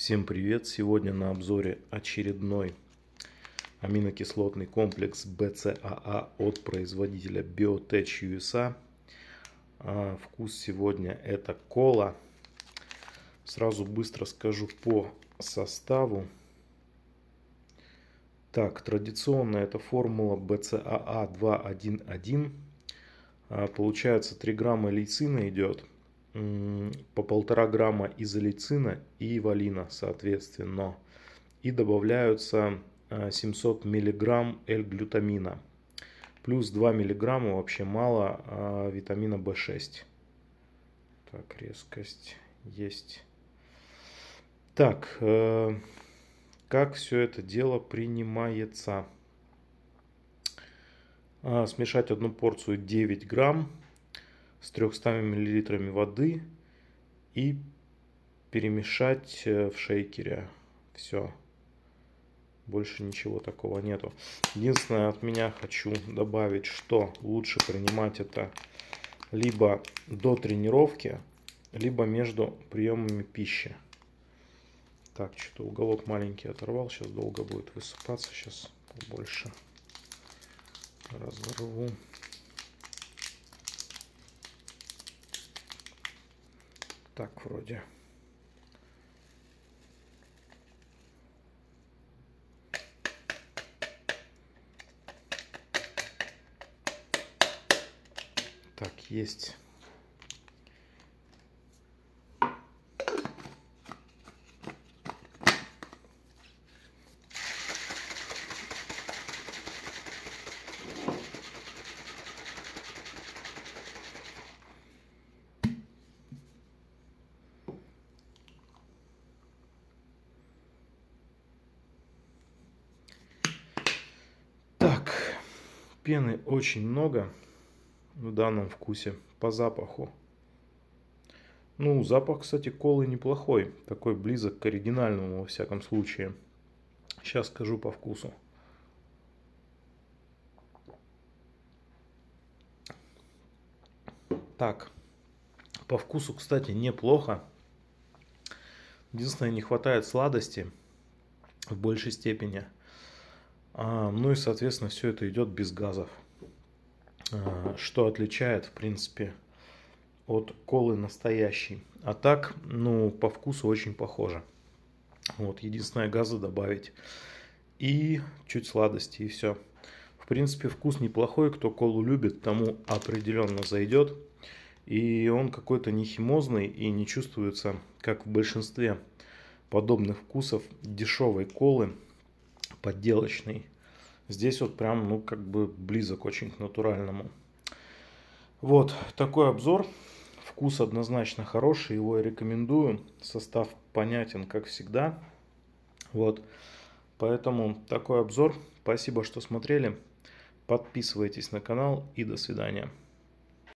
Всем привет! Сегодня на обзоре очередной аминокислотный комплекс BCAA от производителя Biotech USA. А, вкус сегодня это кола. Сразу быстро скажу по составу. Так, традиционно это формула BCAA 211. А, получается 3 грамма лейцина идет по полтора грамма изолицина и валина, соответственно. И добавляются 700 миллиграмм L-глютамина. Плюс 2 миллиграмма вообще мало а, витамина В6. Так, резкость есть. Так, э, как все это дело принимается? А, смешать одну порцию 9 грамм с 300 мл воды и перемешать э, в шейкере. Все. Больше ничего такого нету. Единственное, от меня хочу добавить, что лучше принимать это либо до тренировки, либо между приемами пищи. Так, что-то уголок маленький оторвал. Сейчас долго будет высыпаться. Сейчас больше разорву. Так вроде. Так, есть. Пены очень много в данном вкусе по запаху. Ну, запах, кстати, колы неплохой. Такой близок к оригинальному во всяком случае. Сейчас скажу по вкусу. Так, по вкусу, кстати, неплохо. Единственное, не хватает сладости в большей степени. А, ну и, соответственно, все это идет без газов. А, что отличает, в принципе, от колы настоящей. А так, ну, по вкусу очень похоже. Вот, единственное, газа добавить. И чуть сладости, и все. В принципе, вкус неплохой. Кто колу любит, тому определенно зайдет. И он какой-то не химозный и не чувствуется, как в большинстве подобных вкусов дешевой колы подделочный. Здесь вот прям, ну, как бы близок очень к натуральному. Вот такой обзор. Вкус однозначно хороший, его я рекомендую. Состав понятен, как всегда. Вот, поэтому такой обзор. Спасибо, что смотрели. Подписывайтесь на канал и до свидания.